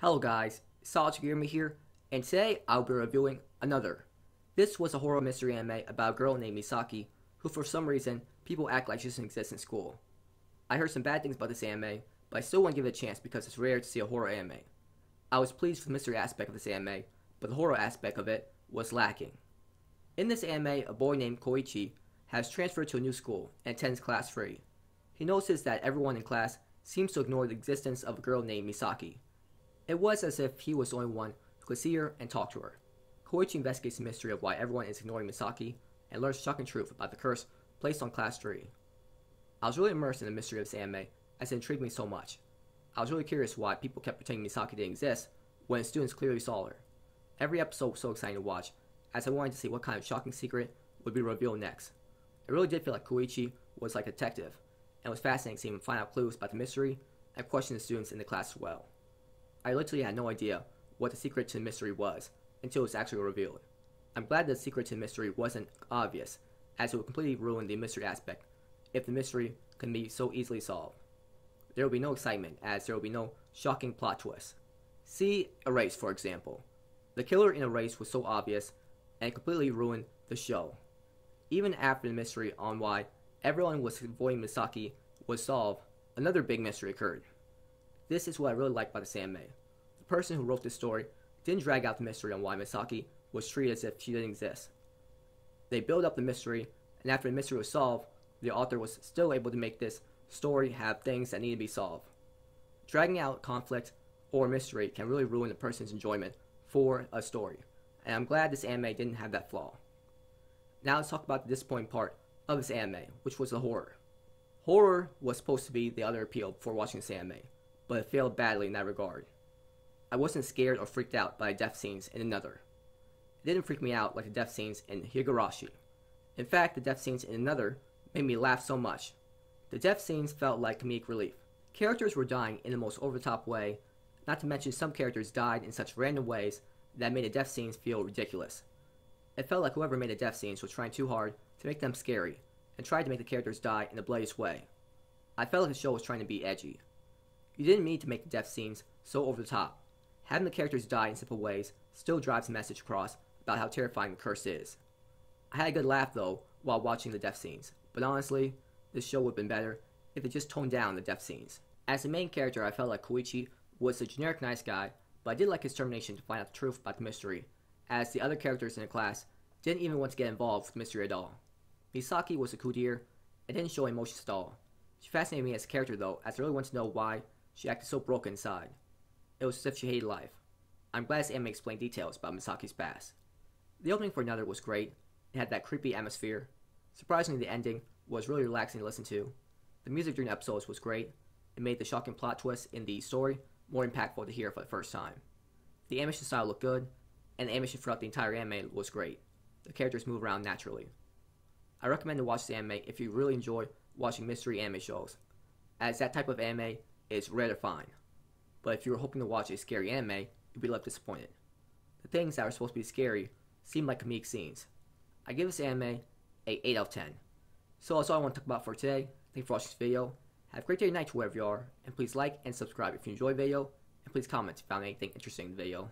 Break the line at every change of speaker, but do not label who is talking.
Hello guys, Gearme here, and today I'll be reviewing another. This was a horror mystery anime about a girl named Misaki, who for some reason people act like she doesn't exist in school. I heard some bad things about this anime, but I still want to give it a chance because it's rare to see a horror anime. I was pleased with the mystery aspect of this anime, but the horror aspect of it was lacking. In this anime, a boy named Koichi has transferred to a new school and attends class 3. He notices that everyone in class seems to ignore the existence of a girl named Misaki. It was as if he was the only one who could see her and talk to her. Koichi investigates the mystery of why everyone is ignoring Misaki and learns the shocking truth about the curse placed on Class 3. I was really immersed in the mystery of this anime as it intrigued me so much. I was really curious why people kept pretending Misaki didn't exist when students clearly saw her. Every episode was so exciting to watch as I wanted to see what kind of shocking secret would be revealed next. It really did feel like Koichi was like a detective, and it was fascinating seeing him find out clues about the mystery and question the students in the class as well. I literally had no idea what the secret to the mystery was until it was actually revealed. I'm glad the secret to the mystery wasn't obvious, as it would completely ruin the mystery aspect if the mystery can be so easily solved. There will be no excitement, as there will be no shocking plot twist. See Erased, for example. The killer in Erased was so obvious and completely ruined the show. Even after the mystery on why everyone was avoiding Misaki was solved, another big mystery occurred. This is what I really like about the anime. The person who wrote this story didn't drag out the mystery on why Misaki was treated as if she didn't exist. They built up the mystery, and after the mystery was solved, the author was still able to make this story have things that need to be solved. Dragging out conflict or mystery can really ruin a person's enjoyment for a story, and I'm glad this anime didn't have that flaw. Now let's talk about the disappointing part of this anime, which was the horror. Horror was supposed to be the other appeal for watching this anime but it failed badly in that regard. I wasn't scared or freaked out by death scenes in another. It didn't freak me out like the death scenes in Higurashi. In fact, the death scenes in another made me laugh so much. The death scenes felt like comedic relief. Characters were dying in the most over the top way, not to mention some characters died in such random ways that made the death scenes feel ridiculous. It felt like whoever made the death scenes was trying too hard to make them scary, and tried to make the characters die in the bloodiest way. I felt like the show was trying to be edgy. You didn't need to make the death scenes so over the top. Having the characters die in simple ways still drives the message across about how terrifying the curse is. I had a good laugh though while watching the death scenes, but honestly, this show would have been better if it just toned down the death scenes. As the main character, I felt like Koichi was a generic nice guy, but I did like his determination to find out the truth about the mystery, as the other characters in the class didn't even want to get involved with the mystery at all. Misaki was a kuudere and didn't show emotions at all. She fascinated me as a character though, as I really wanted to know why she acted so broken inside. It was as if she hated life. I'm glad anime explained details about Misaki's past. The opening for Another was great. It had that creepy atmosphere. Surprisingly, the ending was really relaxing to listen to. The music during the episodes was great. It made the shocking plot twist in the story more impactful to hear for the first time. The animation style looked good, and the animation throughout the entire anime was great. The characters move around naturally. I recommend to watch the anime if you really enjoy watching mystery anime shows, as that type of anime is rare to find. But if you were hoping to watch a scary anime, you'd be left disappointed. The things that are supposed to be scary seem like comedic scenes. I give this anime a 8 out of 10. So that's all I want to talk about for today. Thank you for watching this video. Have a great day or night wherever you are, and please like and subscribe if you enjoyed the video, and please comment if you found anything interesting in the video.